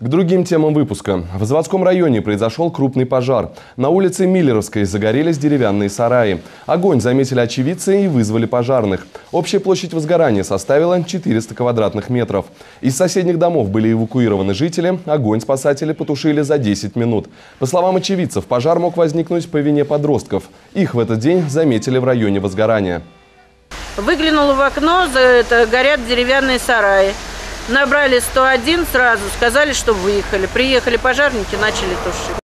К другим темам выпуска. В заводском районе произошел крупный пожар. На улице Миллеровской загорелись деревянные сараи. Огонь заметили очевидцы и вызвали пожарных. Общая площадь возгорания составила 400 квадратных метров. Из соседних домов были эвакуированы жители. Огонь спасатели потушили за 10 минут. По словам очевидцев, пожар мог возникнуть по вине подростков. Их в этот день заметили в районе возгорания. Выглянула в окно, это горят деревянные сараи. Набрали 101 сразу, сказали, что выехали. Приехали пожарники, начали тушить.